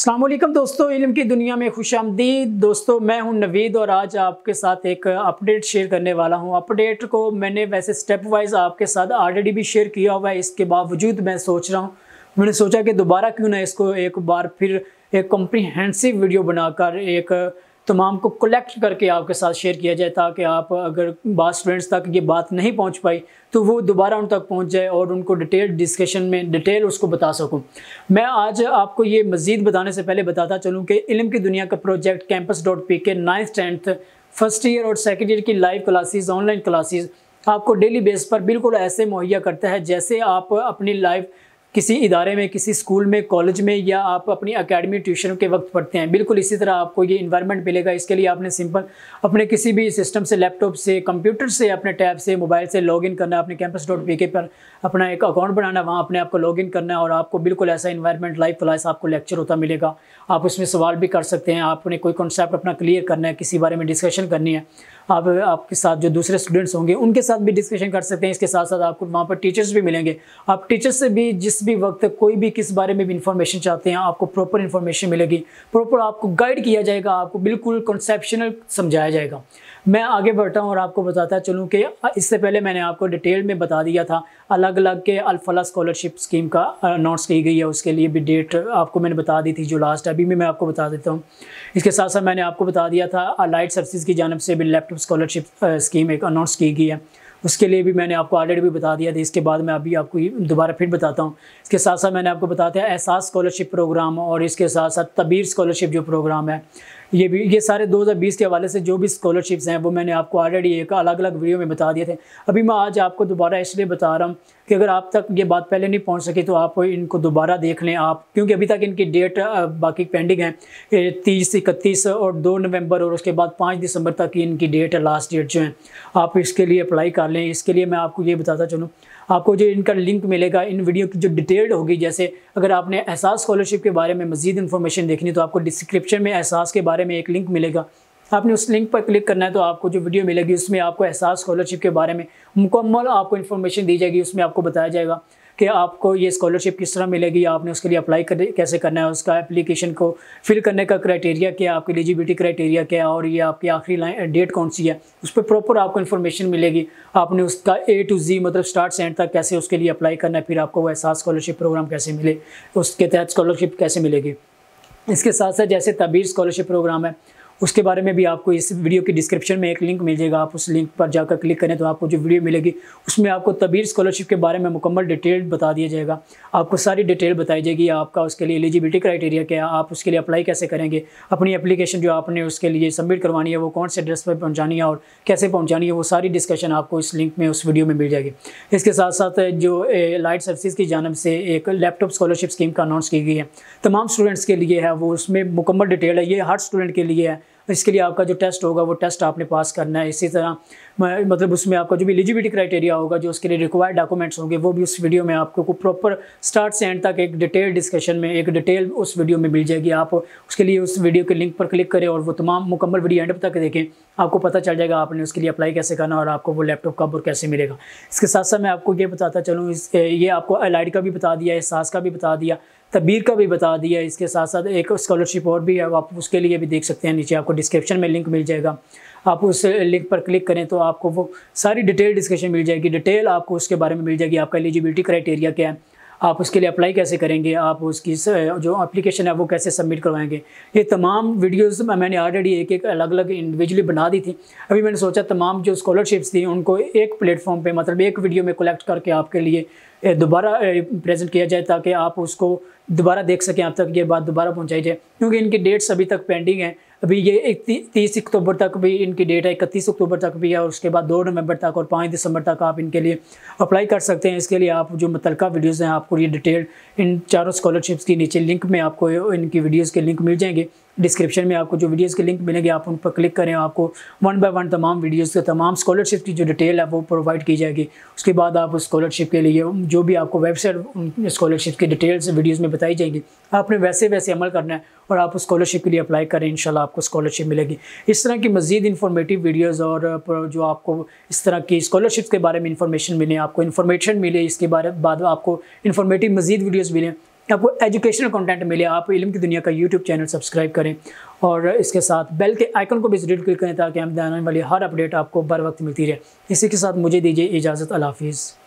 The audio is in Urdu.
السلام علیکم دوستو، علم کی دنیا میں خوش آمدید۔ دوستو، میں ہوں نوید اور آج آپ کے ساتھ ایک اپڈیٹ شیئر کرنے والا ہوں۔ اپڈیٹ کو میں نے ویسے سٹیپ وائز آپ کے ساتھ آلریڈی بھی شیئر کیا ہوا ہے۔ اس کے باوجود میں سوچ رہا ہوں، میں نے سوچا کہ دوبارہ کیوں نہ اس کو ایک بار پھر ایک کمپریہنسو ویڈیو بنا کر ایک تمام کو کلیکٹ کر کے آپ کے ساتھ شیئر کیا جائے تاکہ آپ اگر بعض اسٹوڈنٹس تک یہ بات نہیں پہنچ پائی تو وہ دوبارہ ان تک پہنچ جائے اور ان کو ڈیٹیل ڈسکشن میں ڈیٹیل اس کو بتا سکوں۔ میں آج آپ کو یہ مزید بتانے سے پہلے بتاتا چلوں کہ علم کی دنیا کا project campus dot P K ninth tenth first year اور سیکنڈ ایئر کی live classes online classes آپ کو ڈیلی بیس پر بالکل ایسے مہیا کرتا ہے جیسے آپ اپنی لائف کسی ادارے میں، کسی اسکول میں، کالج میں یا آپ اپنی اکیڈمی ٹیوشن کے وقت پڑھتے ہیں۔ بالکل اسی طرح آپ کو یہ انوائرمنٹ ملے گا۔ اس کے لیے آپ نے سمپل اپنے کسی بھی سسٹم سے لیپ ٹاپ سے کمپیوٹر سے، اپنے ٹیب سے موبائل سے لاگ ان کرنا ہے اپنے کیمپس ڈاٹ پی کے پر اپنا ایک اکاؤنٹ بنانا، وہاں اپنے آپ کو لاگ ان کرنا ہے اور آپ کو بالکل ایسا انوائرمنٹ لائف کلاس آپ کو لیکچر ہوتا ملے گا۔ آپ اس میں سوال بھی کر سکتے ہیں، آپ نے کوئی کنسیپٹ اپنا کلیئر کرنا ہے، کسی بارے میں ڈسکشن کرنی ہے۔ آپ آپ کے ساتھ جو دوسرے اسٹوڈنٹس ہوں گے، ان کے ساتھ بھی ڈسکشن کر سکتے ہیں۔ اس کے ساتھ ساتھ آپ کو وہاں پر ٹیچرس بھی ملیں گے۔ آپ ٹیچرس سے بھی، جس بھی وقت کوئی بھی کس بارے میں بھی انفارمیشن چاہتے ہیں، آپ کو پراپر انفارمیشن ملے گی۔ پراپر آپ کو گائیڈ کیا جائے گا، آپ کو بالکل کنسیپشنل سمجھایا جائے گا۔ میں آگے بڑھتا ہوں اور آپ کو بتاتا چلوں کہ اس سے پہلے میں نے آپ کو ڈیٹیل میں بتا دیا تھا الگ الگ کے الفلا اسکالرشپ اسکیم کا اناؤنس کی گئی ہے، اس کے لیے بھی ڈیٹ آپ کو میں نے بتا دی تھی جو لاسٹ ابھی بھی میں آپ کو بتا دیتا ہوں۔ اس کے ساتھ ساتھ میں نے آپ کو بتا دیا تھا لائٹ سروسز کی جانب سے بھی لیپ ٹاپ اسکالرشپ اسکیم ایک اناؤنس کی گئی ہے۔ اس کے لیے بھی میں نے آپ کو آلریڈی بھی بتا دیا تھا۔ اس کے بعد میں ابھی آپ کو دوبارہ پھر بتاتا ہوں۔ اس کے ساتھ ساتھ میں نے آپ کو بتایا احساس اسکالرشپ پروگرام اور اس کے ساتھ ساتھ طبیر اسکالرشپ جو پروگرام ہے۔ یہ بھی یہ سارے دو ہزار بیس کے حوالے سے جو بھی اسکالرشپس ہیں، وہ میں نے آپ کو آلریڈی ایک الگ الگ ویڈیو میں بتا دیے تھے۔ ابھی میں آج آپ کو دوبارہ اس لیے بتا رہا ہوں کہ اگر آپ تک یہ بات پہلے نہیں پہنچ سکی تو آپ ان کو دوبارہ دیکھ لیں آپ۔ کیونکہ ابھی تک ان کی ڈیٹ باقی پینڈنگ ہے تیس، اکتیس اور دو نومبر اور اس کے بعد پانچ دسمبر تک کی ان کی ڈیٹ ہے لاسٹ ڈیٹ جو ہیں، آپ اس کے لیے اپلائی کر لیں۔ اس کے لیے میں آپ کو یہ بتاتا چلوں۔ آپ کو جو ان کا لنک ملے گا، ان ویڈیو کی جو ڈیٹیلڈ ہوگی، جیسے اگر آپ نے احساس اسکالرشپ کے بارے میں مزید انفارمیشن دیکھنی، تو آپ کو ڈسکرپشن میں احساس کے بارے میں ایک لنک ملے گا۔ آپ نے اس لنک پر کلک کرنا ہے تو آپ کو جو ویڈیو ملے گی، اس میں آپ کو احساس اسکالرشپ کے بارے میں مکمل آپ کو انفارمیشن دی جائے گی، اس میں آپ کو بتایا جائے گا۔ کہ آپ کو یہ اسکالرشپ کس طرح ملے گی، آپ نے اس کے لیے اپلائی کیسے کرنا ہے، اس کا اپلیکیشن کو فل کرنے کا کرائٹیریا کیا، آپ کی ایلیجیبلٹی کرائٹیریا کیا، اور یہ آپ کی آخری لائن ڈیٹ eh, کون سی ہے؟ اس پہ پراپر آپ کو انفارمیشن ملے گی۔ آپ نے اس کا اے ٹو زی مطلب اسٹارٹ سے اینڈ تک کیسے اس کے لیے اپلائی کرنا ہے، پھر آپ کو وہ احساس اسکالرشپ پروگرام کیسے ملے، اس کے تحت اسکالرشپ کیسے ملے گی۔ اس کے ساتھ ساتھ جیسے طبیر اسکالرشپ پروگرام ہے اس کے بارے میں بھی آپ کو اس ویڈیو کی ڈسکرپشن میں ایک لنک مل جائے گا، آپ اس لنک پر جا کر کلک کریں تو آپ کو جو ویڈیو ملے گی، اس میں آپ کو طبیر اسکالرشپ کے بارے میں مکمل ڈیٹیل بتا دیا جائے گا۔ آپ کو ساری ڈیٹیل بتائی جائے گی، آپ کا اس کے لیے ایلیجیبلٹی کرائٹیریا کیا، آپ اس کے لیے اپلائی کیسے کریں گے، اپنی اپلیکیشن جو آپ نے اس کے لیے سبمٹ کروانی ہے وہ کون سے ایڈریس پر پہنچانی ہے اور کیسے پہنچانی ہے، وہ ساری ڈسکشن آپ کو اس لنک میں اس ویڈیو میں مل جائے گی۔ اس کے ساتھ ساتھ جو لائٹ سروسز کی جانب سے ایک لیپ ٹاپ اسکالرشپ اسکیم کا اناؤنس کی گئی ہے۔ تمام اسٹوڈنٹس کے لیے ہے، وہ اس میں مکمل ڈیٹیل ہے، یہ ہر اسٹوڈنٹ کے لیے ہے۔ اس کے لیے آپ کا جو ٹیسٹ ہوگا وہ ٹیسٹ آپ نے پاس کرنا ہے۔ اسی طرح مطلب اس میں آپ کا جو بھی ایلیجیبلٹی کرائٹیریا ہوگا، جو اس کے لیے ریکوائرڈ ڈاکومنٹس ہوں گے، وہ بھی اس ویڈیو میں آپ کو پراپر اسٹارٹ سے اینڈ تک ایک ڈیٹیل ڈسکشن میں، ایک ڈیٹیل اس ویڈیو میں مل جائے گی۔ آپ اس کے لیے اس ویڈیو کے لنک پر کلک کریں اور وہ تمام مکمل ویڈیو اینڈ تک دیکھیں۔ آپ کو پتہ چل جائے گا آپ نے اس کے لیے اپلائی کیسے کرنا اور آپ کو وہ لیپ ٹاپ کب اور کیسے ملے گا۔ اس کے ساتھ ساتھ میں آپ کو یہ بتاتا چلوں، اس یہ آپ کو ایل کا بھی بتا دیا احساس کا بھی بتا دیا۔ تبیر کا بھی بتا دیا اس کے ساتھ ساتھ ایک اسکالرشپ اور بھی ہے۔ آپ اس کے لیے بھی دیکھ سکتے ہیں۔ نیچے آپ کو ڈسکرپشن میں لنک مل جائے گا۔ آپ اس لنک پر کلک کریں تو آپ کو وہ ساری ڈیٹیل ڈسکشن مل جائے گی۔ ڈیٹیل آپ کو اس کے بارے میں مل جائے گی۔ آپ کا ایلیجیبلٹی کرائٹیریا کیا ہے۔ آپ اس کے لیے اپلائی کیسے کریں گے؟ آپ اس کی جو اپلیکیشن ہے وہ کیسے سبمٹ کروائیں گے؟ یہ تمام ویڈیوز میں نے آلریڈی ایک ایک الگ الگ انڈیویجلی بنا دی تھی۔ ابھی میں نے سوچا تمام جو اسکالرشپس تھیں ان کو ایک پلیٹ فارم پہ مطلب ایک ویڈیو میں کلیکٹ کر کے آپ کے لیے دوبارہ eh, پریزنٹ کیا جائے تاکہ آپ اس کو دوبارہ دیکھ سکیں آپ تک یہ بات دوبارہ پہنچائی جائے۔ کیونکہ ان کی ڈیٹس ابھی تک پینڈنگ ہیں۔ ابھی یہ تیس اکتوبر تک بھی ان کی ڈیٹ ہے، اکتیس اکتوبر تک بھی ہے اور اس کے بعد دو نومبر تک اور پانچ دسمبر تک آپ ان کے لیے اپلائی کر سکتے ہیں۔ اس کے لیے آپ جو متعلقہ ویڈیوز ہیں، آپ کو یہ ڈیٹیل ان چاروں اسکالرشپس کی نیچے لنک میں آپ کو ان کی ویڈیوز کے لنک مل جائیں گے۔ ڈسکرپشن میں آپ کو جو ویڈیوز کے لنک ملیں گے، آپ ان پر کلک کریں، آپ کو ون بائی ون تمام ویڈیوز کے تمام اسکالرشپ کی جو ڈیٹیل ہے وہ پرووائڈ کی جائے گی. اس کے بعد آپ اسکالرشپ کے لیے جو بھی آپ کو ویب سائٹ اسکالرشپ کی ڈیٹیلس ویڈیوز میں بتائی جائیں گی، آپ نے ویسے ویسے عمل کرنا ہے اور آپ اسکالرشپ کے لیے اپلائی کریں، انشاءاللہ آپ کو اسکالرشپ ملے گی. اس طرح کی مزید انفارمیٹیو ویڈیوز اور جو آپ کو اس طرح کی اسکالرشپ کے بارے میں انفارمیشن ملیں آپ کو انفارمیشن ملے، اس کے بارے بعد آپ کو انفارمیٹیو مزید ویڈیوز ملیں آپ کو ایجوکیشنل کنٹینٹ ملے، آپ علم کی دنیا کا یوٹیوب چینل سبسکرائب کریں اور اس کے ساتھ بیل کے آئیکن کو بھی ضرور کلک کریں تاکہ ہم آنے والی ہر اپڈیٹ آپ کو بر وقت ملتی رہے۔ اسی کے ساتھ مجھے دیجیے اجازت، اللہ حافظ۔